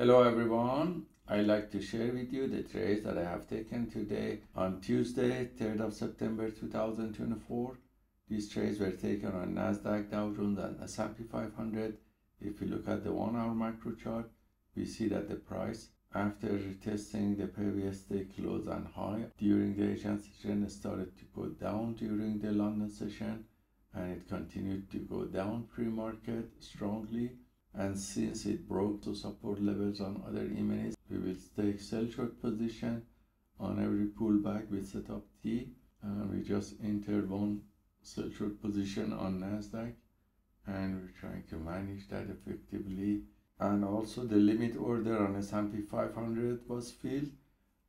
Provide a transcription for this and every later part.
Hello everyone. I'd like to share with you the trades that I have taken today on Tuesday, 3rd of September 2024. These trades were taken on Nasdaq, Dow Jones and S&P 500. If you look at the one hour macro chart, we see that the price after retesting the previous day close and high during the Asian session started to go down during the London session and it continued to go down pre-market strongly and since it broke to support levels on other E-minis, we will take sell short position on every pullback with setup T. And we just entered one sell short position on Nasdaq and we're trying to manage that effectively. And also the limit order on S&P 500 was filled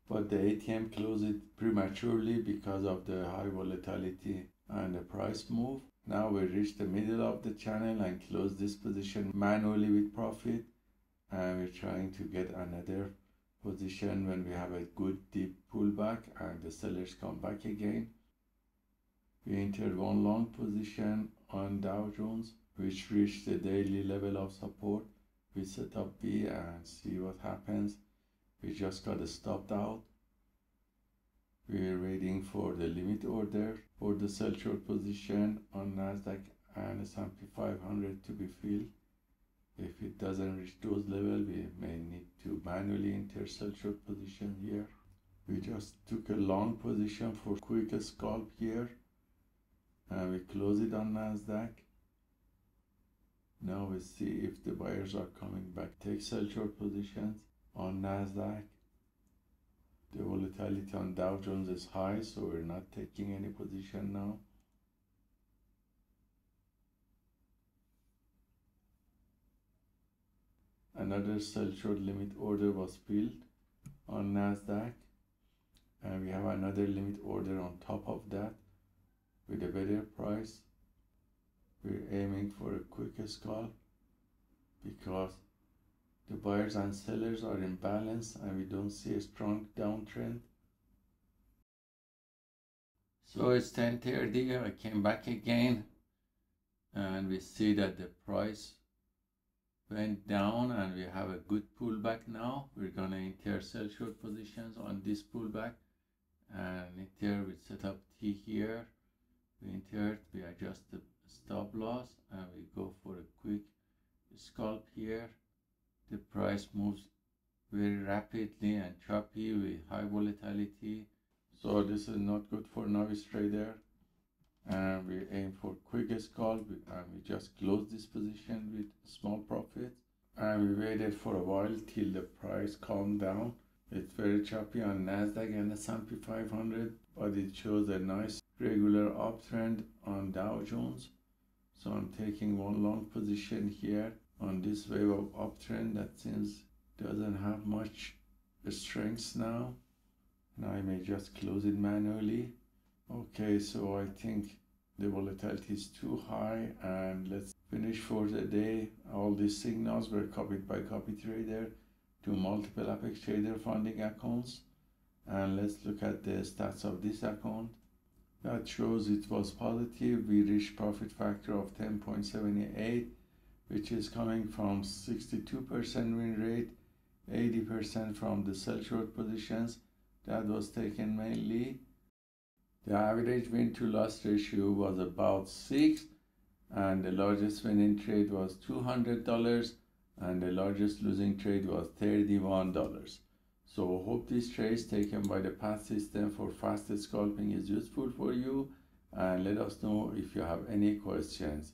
but the ATM closed it prematurely because of the high volatility and the price move now we reach the middle of the channel and close this position manually with profit and we're trying to get another position when we have a good deep pullback and the sellers come back again. We entered one long position on Dow Jones which reached the daily level of support. We set up B and see what happens. We just got stopped out we're waiting for the limit order for the sell short position on Nasdaq and S&P 500 to be filled. If it doesn't reach those levels, we may need to manually enter sell short position here. We just took a long position for quick scalp here and we close it on Nasdaq. Now we see if the buyers are coming back. Take sell short positions on Nasdaq the volatility on Dow Jones is high, so we're not taking any position now. Another sell short limit order was filled on Nasdaq, and we have another limit order on top of that with a better price. We're aiming for a quick scalp because the buyers and sellers are in balance and we don't see a strong downtrend. So it's 1030, I came back again and we see that the price went down and we have a good pullback now. We're gonna enter sell short positions on this pullback and enter we set up T here. We enter, we adjust the stop loss and we go for a quick scalp here the price moves very rapidly and choppy with high volatility. So this is not good for novice trader. And we aim for quick scalp and we just close this position with small profit. And we waited for a while till the price calmed down. It's very choppy on Nasdaq and S&P 500, but it shows a nice regular uptrend on Dow Jones. So I'm taking one long position here on this wave of uptrend that seems doesn't have much strength now. Now I may just close it manually. Okay, so I think the volatility is too high and let's finish for the day. All these signals were copied by copy trader to multiple Apex Trader funding accounts. And let's look at the stats of this account. That shows it was positive. We reached profit factor of 10.78 which is coming from 62% win rate, 80% from the sell short positions. That was taken mainly. The average win to loss ratio was about 6 and the largest winning trade was $200 and the largest losing trade was $31. So hope these trades taken by the PAAT system for fast scalping is useful for you and let us know if you have any questions.